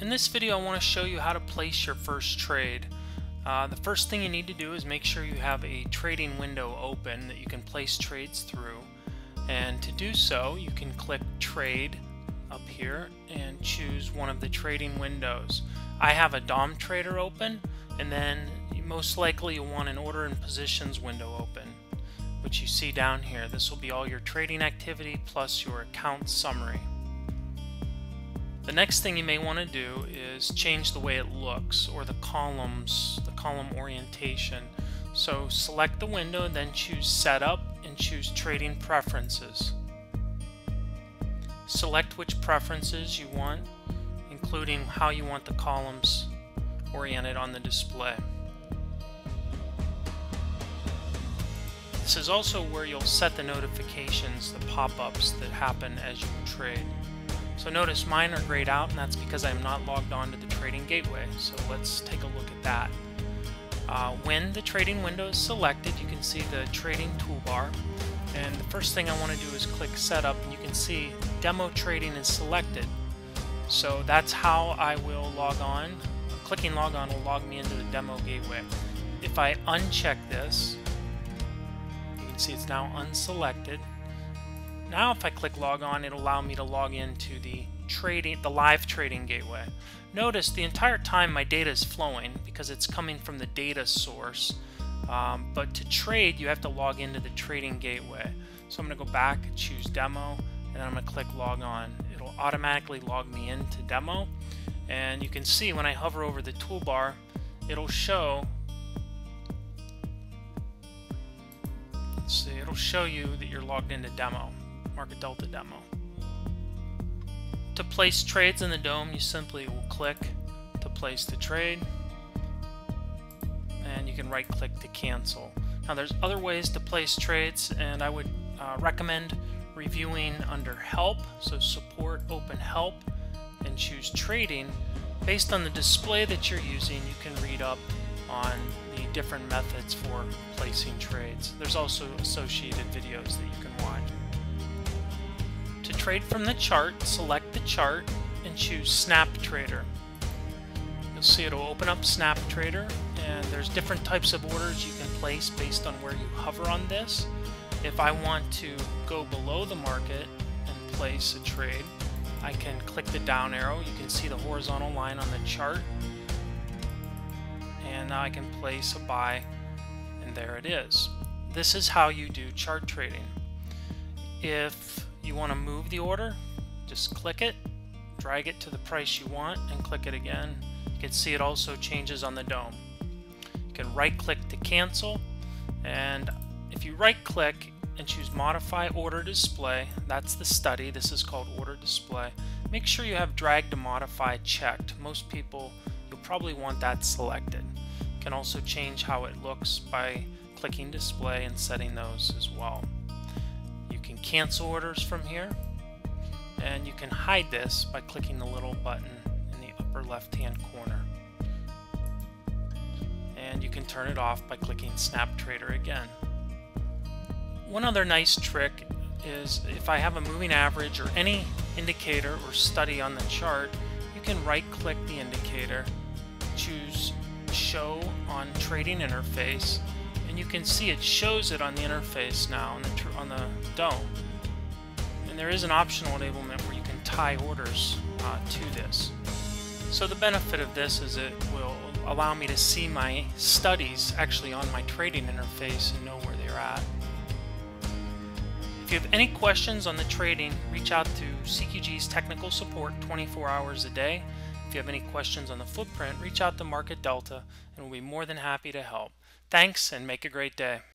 In this video I want to show you how to place your first trade. Uh, the first thing you need to do is make sure you have a trading window open that you can place trades through and to do so you can click trade up here and choose one of the trading windows. I have a DOM trader open and then most likely you'll want an order and positions window open which you see down here. This will be all your trading activity plus your account summary. The next thing you may want to do is change the way it looks or the columns, the column orientation. So select the window then choose setup and choose trading preferences. Select which preferences you want including how you want the columns oriented on the display. This is also where you'll set the notifications, the pop-ups that happen as you trade. So notice mine are grayed out and that's because I'm not logged on to the trading gateway. So let's take a look at that. Uh, when the trading window is selected you can see the trading toolbar and the first thing I want to do is click setup and you can see demo trading is selected. So that's how I will log on. Clicking log on will log me into the demo gateway. If I uncheck this, you can see it's now unselected now if I click log on, it'll allow me to log into the trading, the live trading gateway. Notice the entire time my data is flowing because it's coming from the data source. Um, but to trade, you have to log into the trading gateway. So I'm going to go back, choose demo, and then I'm going to click log on. It'll automatically log me into demo. And you can see when I hover over the toolbar, it'll show see, it'll show you that you're logged into demo. Market Delta demo. To place trades in the DOM, you simply will click to place the trade, and you can right click to cancel. Now there's other ways to place trades, and I would uh, recommend reviewing under Help, so Support, Open Help, and choose Trading. Based on the display that you're using, you can read up on the different methods for placing trades. There's also associated videos that you can watch trade from the chart, select the chart, and choose Snap Trader. You'll see it'll open up Snap Trader, and there's different types of orders you can place based on where you hover on this. If I want to go below the market and place a trade, I can click the down arrow. You can see the horizontal line on the chart. And now I can place a buy, and there it is. This is how you do chart trading. If you want to move the order, just click it, drag it to the price you want, and click it again. You can see it also changes on the DOM. You can right click to cancel, and if you right click and choose modify order display, that's the study, this is called order display, make sure you have drag to modify checked. Most people, you'll probably want that selected. You can also change how it looks by clicking display and setting those as well cancel orders from here. And you can hide this by clicking the little button in the upper left hand corner. And you can turn it off by clicking snap trader again. One other nice trick is if I have a moving average or any indicator or study on the chart you can right click the indicator choose show on trading interface and you can see it shows it on the interface now on the, on the DOM. And there is an optional enablement where you can tie orders uh, to this. So the benefit of this is it will allow me to see my studies actually on my trading interface and know where they're at. If you have any questions on the trading, reach out to CQG's technical support 24 hours a day. If you have any questions on the footprint, reach out to Market Delta and we'll be more than happy to help. Thanks and make a great day.